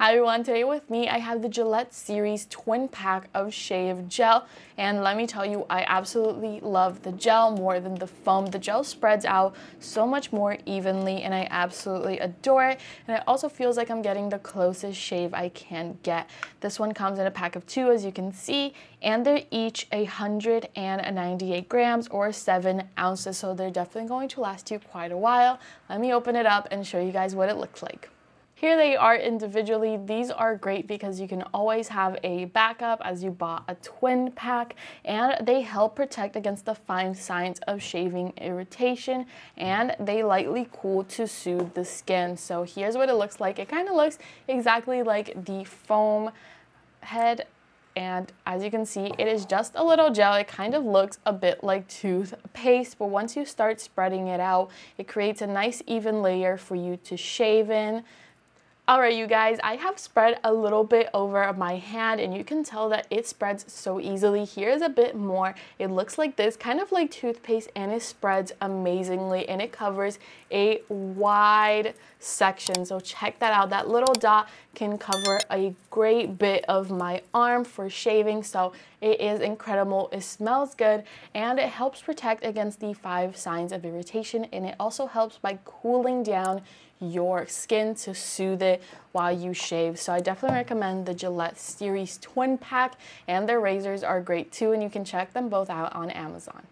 Hi everyone, today with me I have the Gillette Series twin pack of shave gel and let me tell you I absolutely love the gel more than the foam. The gel spreads out so much more evenly and I absolutely adore it and it also feels like I'm getting the closest shave I can get. This one comes in a pack of two as you can see and they're each 198 grams or 7 ounces so they're definitely going to last you quite a while. Let me open it up and show you guys what it looks like. Here they are individually. These are great because you can always have a backup as you bought a twin pack and they help protect against the fine signs of shaving irritation and they lightly cool to soothe the skin. So here's what it looks like. It kind of looks exactly like the foam head and as you can see it is just a little gel it kind of looks a bit like toothpaste but once you start spreading it out it creates a nice even layer for you to shave in Alright you guys, I have spread a little bit over my hand and you can tell that it spreads so easily. Here's a bit more. It looks like this, kind of like toothpaste and it spreads amazingly and it covers a wide section. So check that out. That little dot can cover a great bit of my arm for shaving. So it is incredible. It smells good and it helps protect against the five signs of irritation and it also helps by cooling down your skin to soothe it while you shave. So I definitely recommend the Gillette Series Twin Pack and their razors are great too and you can check them both out on Amazon.